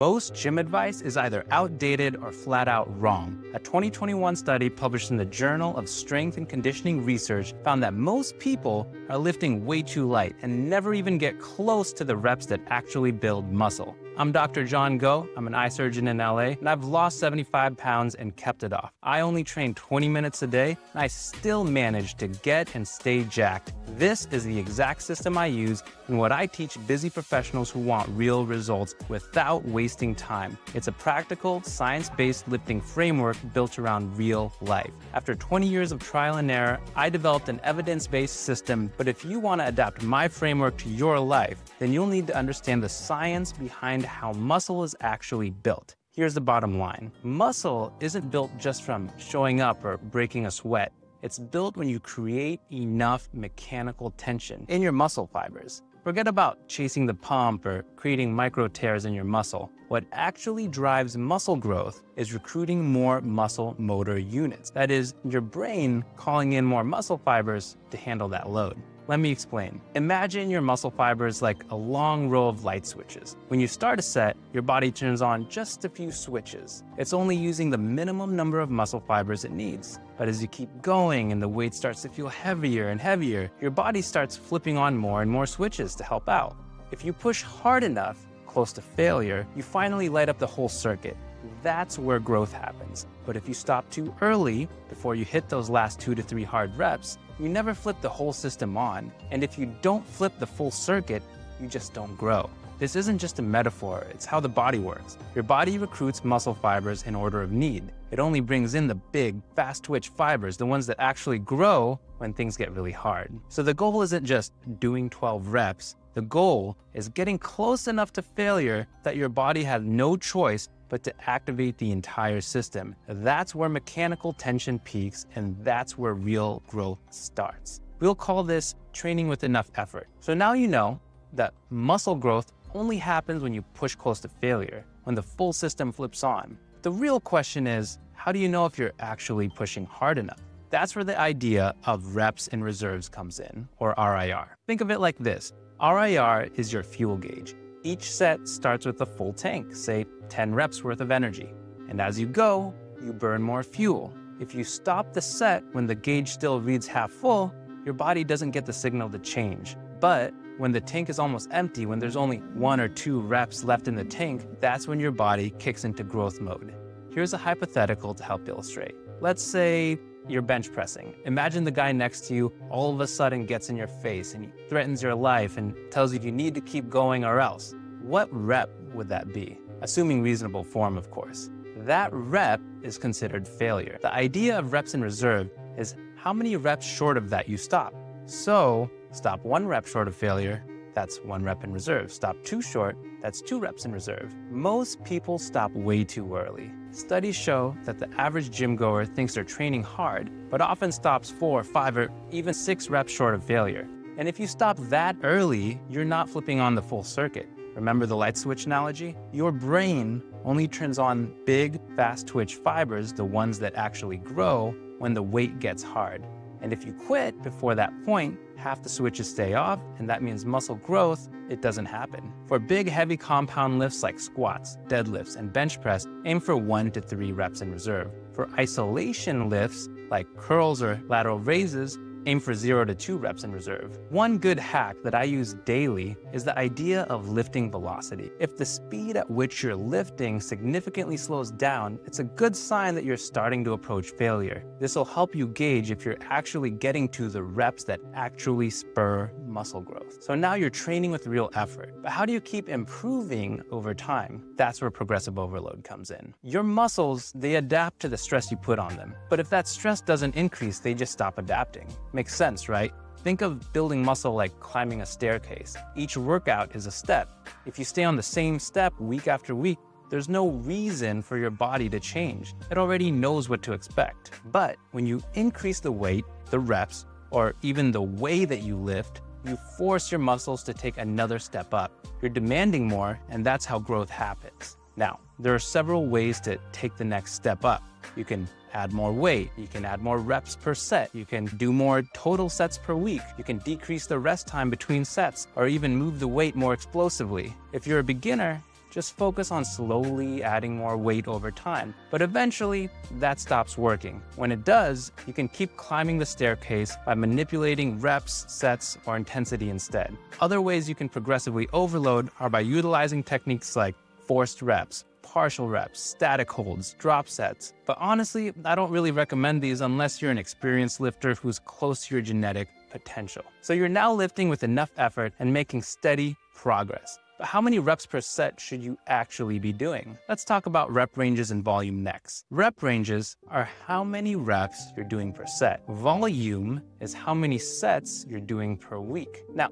Most gym advice is either outdated or flat out wrong. A 2021 study published in the Journal of Strength and Conditioning Research found that most people are lifting way too light and never even get close to the reps that actually build muscle. I'm Dr. Jon Go. I'm an eye surgeon in LA, and I've lost 75 pounds and kept it off. I only train 20 minutes a day, and I still manage to get and stay jacked. This is the exact system I use and what I teach busy professionals who want real results without wasting time. It's a practical, science based lifting framework built around real life. After 20 years of trial and error, I developed an evidence based system. But if you want to adapt my framework to your life, then you'll need to understand the science behind how muscle is actually built. Here's the bottom line muscle isn't built just from showing up or breaking a sweat. It's built when you create enough mechanical tension in your muscle fibers. Forget about chasing the pump or creating micro tears in your muscle. What actually drives muscle growth is recruiting more muscle motor units. That is, your brain calling in more muscle fibers to handle that load. Let me explain. Imagine your muscle fibers like a long row of light switches. When you start a set, your body turns on just a few switches. It's only using the minimum number of muscle fibers it needs. But as you keep going and the weight starts to feel heavier and heavier, your body starts flipping on more and more switches to help out. If you push hard enough, close to failure, you finally light up the whole circuit. That's where growth happens. But if you stop too early, before you hit those last two to three hard reps, you never flip the whole system on. And if you don't flip the full circuit, you just don't grow. This isn't just a metaphor, it's how the body works. Your body recruits muscle fibers in order of need. It only brings in the big, fast twitch fibers, the ones that actually grow when things get really hard. So the goal isn't just doing 12 reps, the goal is getting close enough to failure that your body has no choice but to activate the entire system. That's where mechanical tension peaks, and that's where real growth starts. We'll call this training with enough effort. So now you know that muscle growth only happens when you push close to failure, when the full system flips on. The real question is how do you know if you're actually pushing hard enough? That's where the idea of reps and reserves comes in, or RIR. Think of it like this RIR is your fuel gauge. Each set starts with a full tank, say 10 reps worth of energy. And as you go, you burn more fuel. If you stop the set when the gauge still reads half full, your body doesn't get the signal to change. But when the tank is almost empty, when there's only one or two reps left in the tank, that's when your body kicks into growth mode. Here's a hypothetical to help illustrate. Let's say you're bench pressing. Imagine the guy next to you all of a sudden gets in your face and threatens your life and tells you you need to keep going or else. What rep would that be? Assuming reasonable form, of course. That rep is considered failure. The idea of reps in reserve is how many reps short of that you stop. So, stop one rep short of failure, that's one rep in reserve. Stop two short, that's two reps in reserve. Most people stop way too early. Studies show that the average gym goer thinks they're training hard, but often stops four, five, or even six reps short of failure. And if you stop that early, you're not flipping on the full circuit. Remember the light switch analogy? Your brain only turns on big, fast twitch fibers, the ones that actually grow, when the weight gets hard. And if you quit before that point, half the switches stay off, and that means muscle growth, it doesn't happen. For big, heavy compound lifts like squats, deadlifts, and bench press, aim for one to three reps in reserve. For isolation lifts like curls or lateral raises, aim for zero to two reps in reserve. One good hack that I use daily is the idea of lifting velocity. If the speed at which you're lifting significantly slows down, it's a good sign that you're starting to approach failure. This will help you gauge if you're actually getting to the reps that actually spur muscle growth. So now you're training with real effort. But how do you keep improving over time? That's where progressive overload comes in. Your muscles, they adapt to the stress you put on them. But if that stress doesn't increase, they just stop adapting. Makes sense, right? Think of building muscle like climbing a staircase. Each workout is a step. If you stay on the same step week after week, there's no reason for your body to change. It already knows what to expect. But when you increase the weight, the reps, or even the way that you lift, you force your muscles to take another step up. You're demanding more, and that's how growth happens. Now, there are several ways to take the next step up. You can add more weight, you can add more reps per set, you can do more total sets per week, you can decrease the rest time between sets, or even move the weight more explosively. If you're a beginner, just focus on slowly adding more weight over time. But eventually, that stops working. When it does, you can keep climbing the staircase by manipulating reps, sets, or intensity instead. Other ways you can progressively overload are by utilizing techniques like forced reps, partial reps, static holds, drop sets. But honestly, I don't really recommend these unless you're an experienced lifter who's close to your genetic potential. So you're now lifting with enough effort and making steady progress. But how many reps per set should you actually be doing? Let's talk about rep ranges and volume next. Rep ranges are how many reps you're doing per set. Volume is how many sets you're doing per week. Now,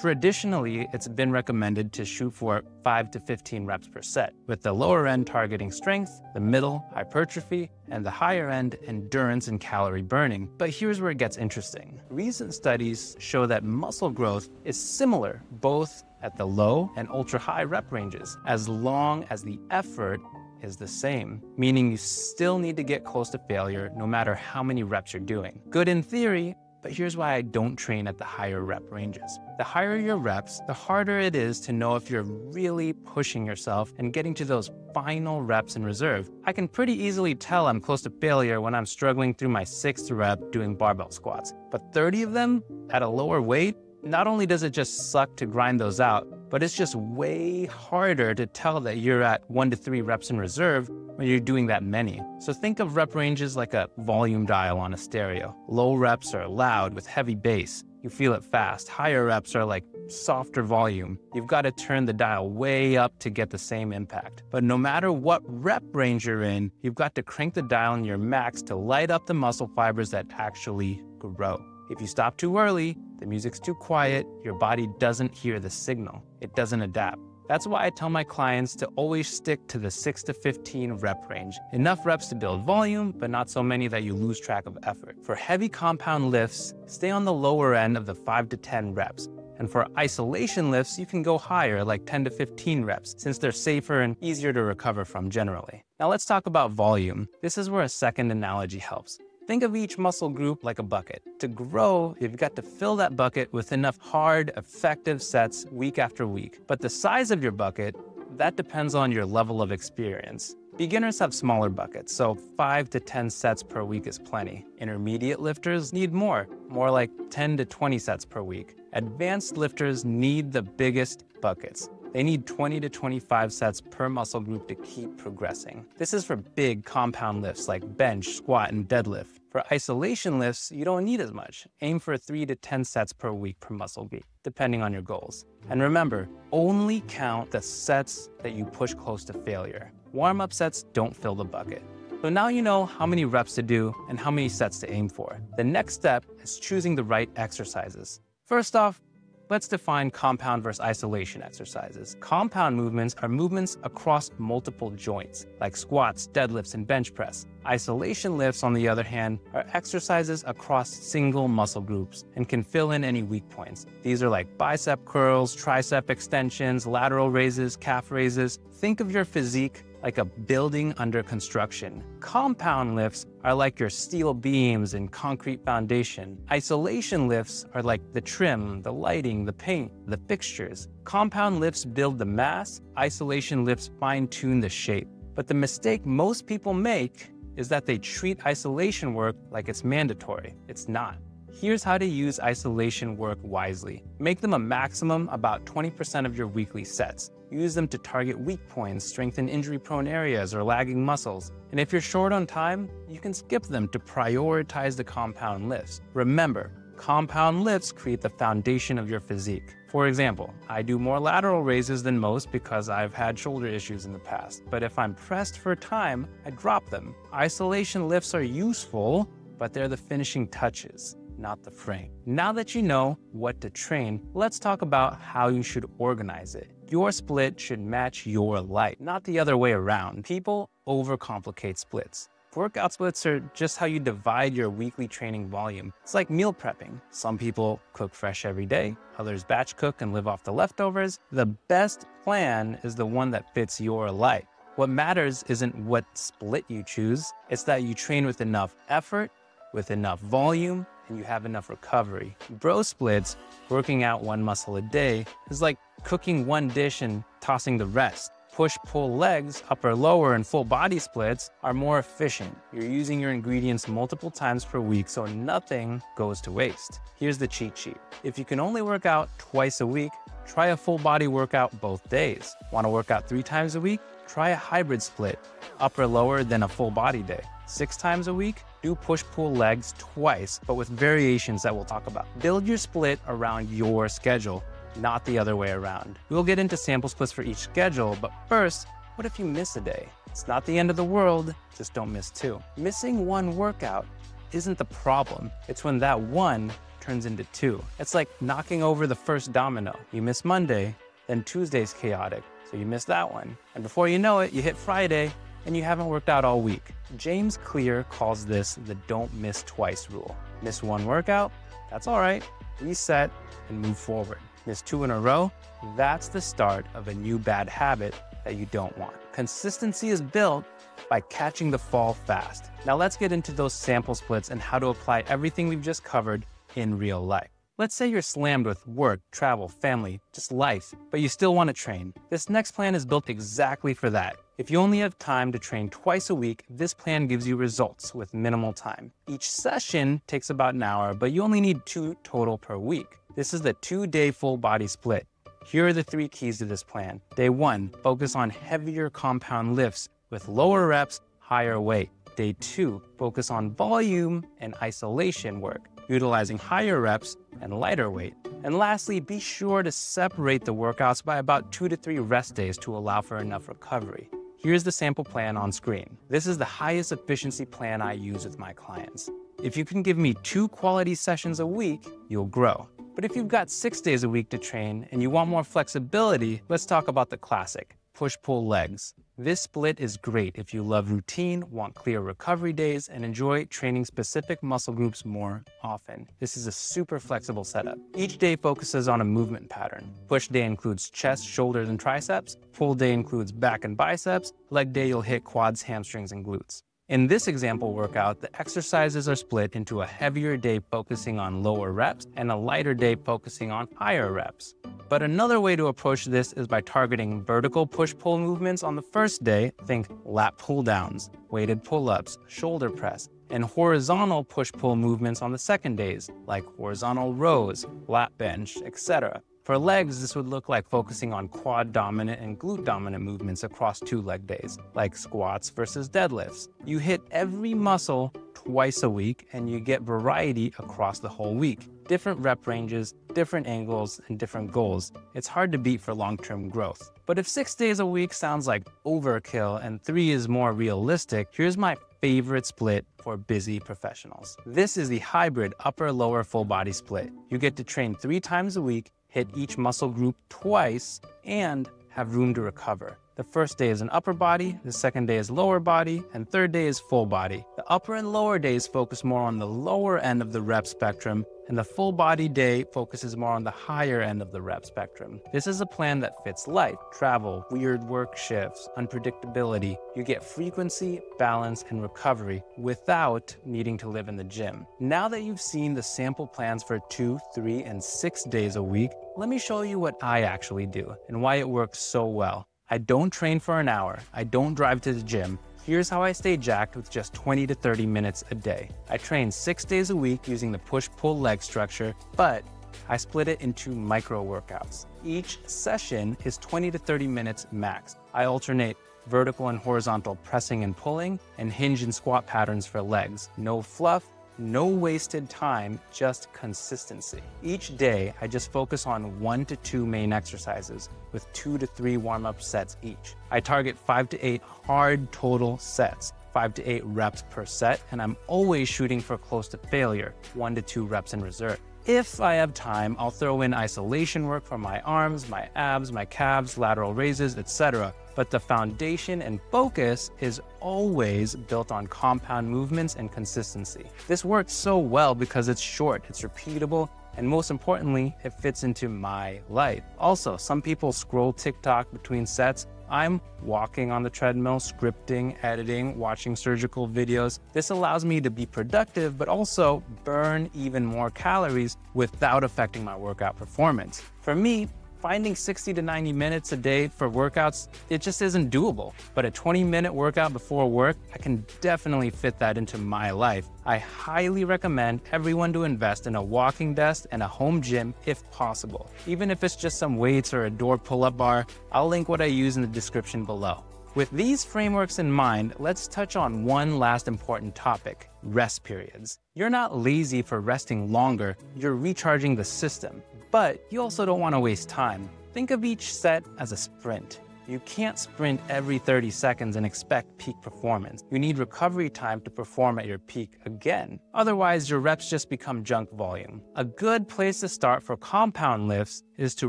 Traditionally, it's been recommended to shoot for 5 to 15 reps per set, with the lower end targeting strength, the middle, hypertrophy, and the higher end, endurance and calorie burning. But here's where it gets interesting. Recent studies show that muscle growth is similar both at the low and ultra high rep ranges, as long as the effort is the same, meaning you still need to get close to failure no matter how many reps you're doing. Good in theory, but here's why I don't train at the higher rep ranges. The higher your reps, the harder it is to know if you're really pushing yourself and getting to those final reps in reserve. I can pretty easily tell I'm close to failure when I'm struggling through my sixth rep doing barbell squats. But 30 of them at a lower weight, not only does it just suck to grind those out, but it's just way harder to tell that you're at one to three reps in reserve when you're doing that many. So think of rep ranges like a volume dial on a stereo. Low reps are loud with heavy bass. You feel it fast. Higher reps are like softer volume. You've got to turn the dial way up to get the same impact. But no matter what rep range you're in, you've got to crank the dial in your max to light up the muscle fibers that actually grow. If you stop too early, the music's too quiet, your body doesn't hear the signal. It doesn't adapt. That's why I tell my clients to always stick to the 6 to 15 rep range. Enough reps to build volume, but not so many that you lose track of effort. For heavy compound lifts, stay on the lower end of the 5 to 10 reps. And for isolation lifts, you can go higher, like 10 to 15 reps, since they're safer and easier to recover from generally. Now let's talk about volume. This is where a second analogy helps. Think of each muscle group like a bucket. To grow, you've got to fill that bucket with enough hard, effective sets week after week. But the size of your bucket, that depends on your level of experience. Beginners have smaller buckets, so 5 to 10 sets per week is plenty. Intermediate lifters need more, more like 10 to 20 sets per week. Advanced lifters need the biggest buckets. They need 20 to 25 sets per muscle group to keep progressing. This is for big compound lifts like bench, squat, and deadlift. For isolation lifts, you don't need as much. Aim for 3 to 10 sets per week per muscle group, depending on your goals. And remember, only count the sets that you push close to failure. Warm-up sets don't fill the bucket. So now you know how many reps to do and how many sets to aim for. The next step is choosing the right exercises. First off, Let's define compound versus isolation exercises. Compound movements are movements across multiple joints, like squats, deadlifts, and bench press. Isolation lifts, on the other hand, are exercises across single muscle groups and can fill in any weak points. These are like bicep curls, tricep extensions, lateral raises, calf raises. Think of your physique like a building under construction. Compound lifts are like your steel beams and concrete foundation. Isolation lifts are like the trim, the lighting, the paint, the fixtures. Compound lifts build the mass, isolation lifts fine tune the shape. But the mistake most people make is that they treat isolation work like it's mandatory. It's not. Here's how to use isolation work wisely. Make them a maximum about 20% of your weekly sets. Use them to target weak points, strengthen injury-prone areas, or lagging muscles. And if you're short on time, you can skip them to prioritize the compound lifts. Remember, compound lifts create the foundation of your physique. For example, I do more lateral raises than most because I've had shoulder issues in the past. But if I'm pressed for time, I drop them. Isolation lifts are useful, but they're the finishing touches not the frame. Now that you know what to train, let's talk about how you should organize it. Your split should match your light, not the other way around. People overcomplicate splits. Workout splits are just how you divide your weekly training volume. It's like meal prepping. Some people cook fresh every day, others batch cook and live off the leftovers. The best plan is the one that fits your life. What matters isn't what split you choose, it's that you train with enough effort, with enough volume, and you have enough recovery. Bro splits, working out one muscle a day, is like cooking one dish and tossing the rest. push-pull legs, upper lower, and full body splits are more efficient. You're using your ingredients multiple times per week so nothing goes to waste. Here's the cheat sheet. If you can only work out twice a week, try a full body workout both days. Want to work out three times a week? Try a hybrid split, upper lower then a full body day. Six times a week, do push pull legs twice, but with variations that we'll talk about. Build your split around your schedule, not the other way around. We'll get into sample splits for each schedule, but first, what if you miss a day? It's not the end of the world, just don't miss two. Missing one workout isn't the problem. It's when that one turns into two. It's like knocking over the first domino. You miss Monday, then Tuesday's chaotic, so you miss that one. And before you know it, you hit Friday and you haven't worked out all week. James Clear calls this the don't miss twice rule. Miss one workout, that's all right. Reset and move forward. Miss two in a row, that's the start of a new bad habit that you don't want. Consistency is built by catching the fall fast. Now let's get into those sample splits and how to apply everything we've just covered in real life. Let's say you're slammed with work, travel, family, just life, but you still want to train. This next plan is built exactly for that. If you only have time to train twice a week, this plan gives you results with minimal time. Each session takes about an hour, but you only need two total per week. This is the two day full body split. Here are the three keys to this plan. Day one, focus on heavier compound lifts with lower reps, higher weight. Day two, focus on volume and isolation work utilizing higher reps and lighter weight. And lastly, be sure to separate the workouts by about two to three rest days to allow for enough recovery. Here's the sample plan on screen. This is the highest efficiency plan I use with my clients. If you can give me two quality sessions a week, you'll grow. But if you've got six days a week to train and you want more flexibility, let's talk about the classic push-pull legs. This split is great if you love routine, want clear recovery days, and enjoy training specific muscle groups more often. This is a super flexible setup. Each day focuses on a movement pattern. Push day includes chest, shoulders, and triceps. Pull day includes back and biceps. Leg day you'll hit quads, hamstrings, and glutes. In this example workout, the exercises are split into a heavier day focusing on lower reps and a lighter day focusing on higher reps. But another way to approach this is by targeting vertical push-pull movements on the first day, think lat pull-downs, weighted pull-ups, shoulder press, and horizontal push-pull movements on the second days, like horizontal rows, lat bench, etc. For legs, this would look like focusing on quad dominant and glute dominant movements across two leg days, like squats versus deadlifts. You hit every muscle twice a week and you get variety across the whole week. Different rep ranges, different angles, and different goals. It's hard to beat for long-term growth. But if six days a week sounds like overkill and three is more realistic, here's my favorite split for busy professionals. This is the hybrid upper lower full body split. You get to train three times a week hit each muscle group twice, and have room to recover. The first day is an upper body, the second day is lower body, and third day is full body. The upper and lower days focus more on the lower end of the rep spectrum, and the full body day focuses more on the higher end of the rep spectrum. This is a plan that fits life, travel, weird work shifts, unpredictability. You get frequency, balance, and recovery without needing to live in the gym. Now that you've seen the sample plans for two, three, and six days a week, let me show you what I actually do and why it works so well. I don't train for an hour. I don't drive to the gym. Here's how I stay jacked with just 20 to 30 minutes a day. I train six days a week using the push-pull leg structure, but I split it into micro workouts. Each session is 20 to 30 minutes max. I alternate vertical and horizontal pressing and pulling, and hinge and squat patterns for legs. No fluff, no wasted time, just consistency. Each day, I just focus on one to two main exercises with two to three warm up sets each. I target five to eight hard total sets, five to eight reps per set, and I'm always shooting for close to failure, one to two reps in reserve. If I have time, I'll throw in isolation work for my arms, my abs, my calves, lateral raises, etc. But the foundation and focus is always built on compound movements and consistency. This works so well because it's short, it's repeatable, and most importantly, it fits into my life. Also, some people scroll TikTok between sets I'm walking on the treadmill, scripting, editing, watching surgical videos. This allows me to be productive, but also burn even more calories without affecting my workout performance. For me, Finding 60 to 90 minutes a day for workouts, it just isn't doable. But a 20 minute workout before work, I can definitely fit that into my life. I highly recommend everyone to invest in a walking desk and a home gym if possible. Even if it's just some weights or a door pull up bar, I'll link what I use in the description below. With these frameworks in mind, let's touch on one last important topic rest periods. You're not lazy for resting longer, you're recharging the system. But you also don't want to waste time. Think of each set as a sprint. You can't sprint every 30 seconds and expect peak performance. You need recovery time to perform at your peak again. Otherwise, your reps just become junk volume. A good place to start for compound lifts is to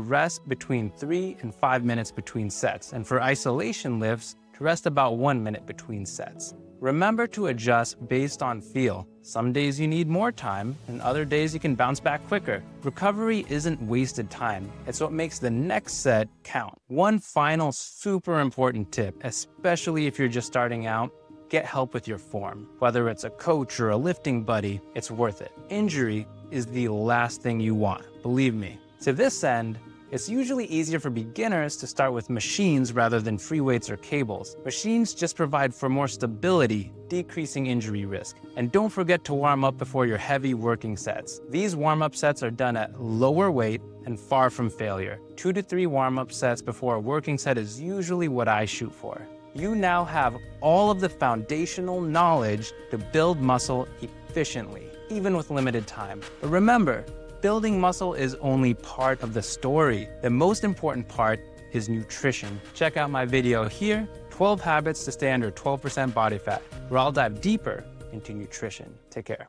rest between 3 and 5 minutes between sets, and for isolation lifts, to rest about 1 minute between sets. Remember to adjust based on feel. Some days you need more time, and other days you can bounce back quicker. Recovery isn't wasted time, it's what makes the next set count. One final super important tip, especially if you're just starting out, get help with your form. Whether it's a coach or a lifting buddy, it's worth it. Injury is the last thing you want, believe me. To this end, it's usually easier for beginners to start with machines rather than free weights or cables. Machines just provide for more stability, decreasing injury risk. And don't forget to warm up before your heavy working sets. These warm-up sets are done at lower weight and far from failure. Two to three warm-up sets before a working set is usually what I shoot for. You now have all of the foundational knowledge to build muscle efficiently, even with limited time. But remember, building muscle is only part of the story. The most important part is nutrition. Check out my video here, 12 habits to stay under 12% body fat, where I'll dive deeper into nutrition. Take care.